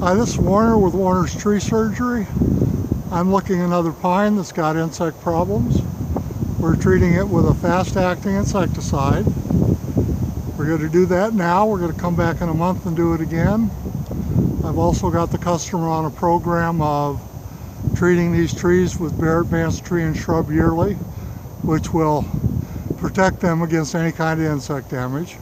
Hi, this is Warner with Warner's Tree Surgery. I'm looking at another pine that's got insect problems. We're treating it with a fast-acting insecticide. We're going to do that now. We're going to come back in a month and do it again. I've also got the customer on a program of treating these trees with Bayer Advanced Tree and Shrub yearly, which will protect them against any kind of insect damage.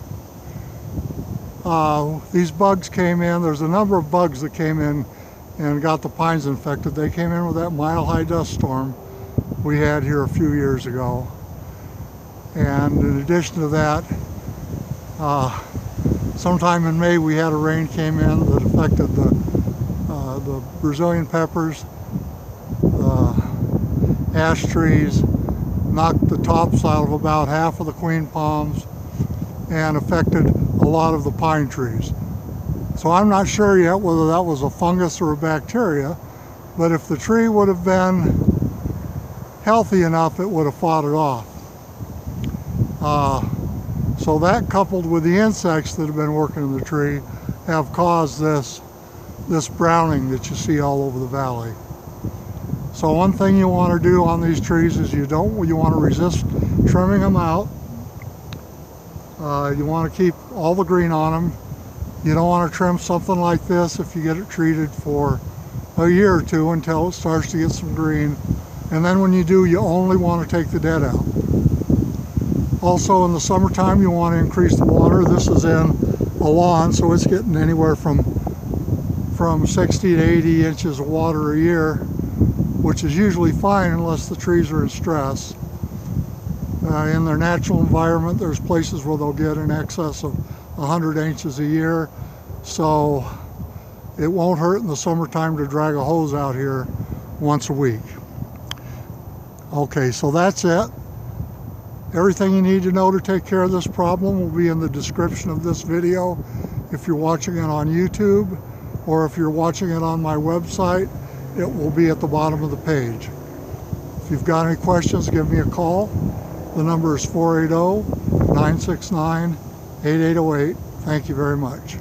Uh, these bugs came in, there's a number of bugs that came in and got the pines infected. They came in with that mile high dust storm we had here a few years ago. And in addition to that, uh, sometime in May we had a rain came in that affected the, uh, the Brazilian peppers, the ash trees, knocked the tops out of about half of the queen palms, and affected lot of the pine trees. So I'm not sure yet whether that was a fungus or a bacteria, but if the tree would have been healthy enough, it would have fought it off. Uh, so that coupled with the insects that have been working in the tree have caused this, this browning that you see all over the valley. So one thing you want to do on these trees is you don't, you want to resist trimming them out. Uh, you want to keep all the green on them. You don't want to trim something like this if you get it treated for a year or two until it starts to get some green. And then when you do, you only want to take the dead out. Also in the summertime, you want to increase the water. This is in a lawn, so it's getting anywhere from, from 60 to 80 inches of water a year, which is usually fine unless the trees are in stress. Uh, in their natural environment, there's places where they'll get in excess of 100 inches a year. So it won't hurt in the summertime to drag a hose out here once a week. Okay, so that's it. Everything you need to know to take care of this problem will be in the description of this video if you're watching it on YouTube or if you're watching it on my website, it will be at the bottom of the page. If you've got any questions, give me a call. The number is 480 969 8808. Thank you very much.